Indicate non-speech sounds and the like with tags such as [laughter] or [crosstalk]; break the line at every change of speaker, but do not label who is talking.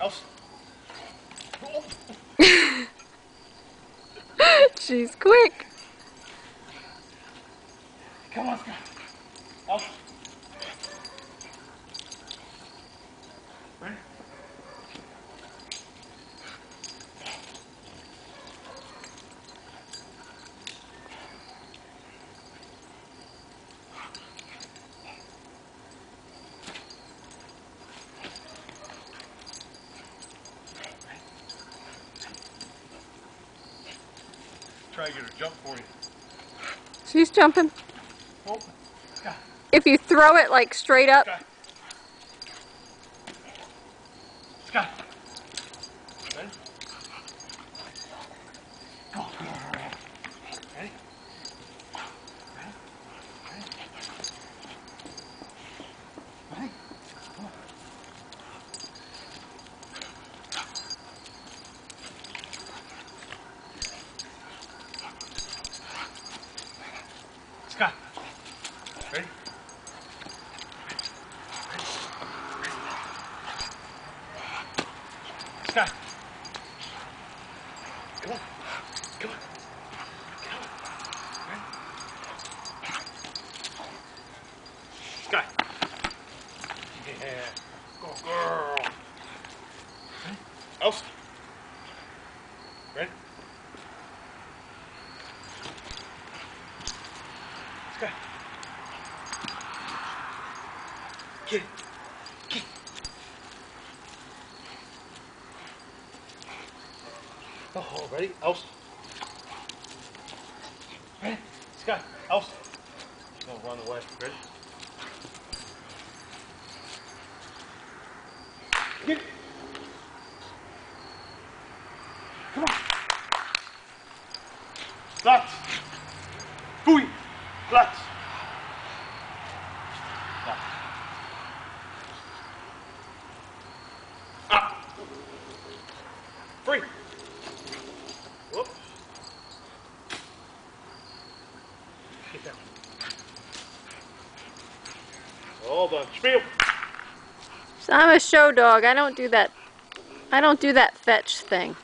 Oh. [laughs]
She's quick.
Come on, Scott. Try to get her to jump for you.
She's jumping.
Oh, Scott.
If you throw it like straight up,
Scott. Scott. Ready? Go. Ready? Ready? Ready? Ready? Come on. Scott. Ready? Yeah. Go girl. Ready? Else. Ready? Scott. Get it. Get it. Oh, ready? Else. Ready? Scott. Else. Don't run away. Ready? Get it. Come on. Platz. Fui. Flat. Platz. Up. Free. Whoop. Get down. All done. Spiel.
so I'm a show dog. I don't do that. I don't do that fetch thing.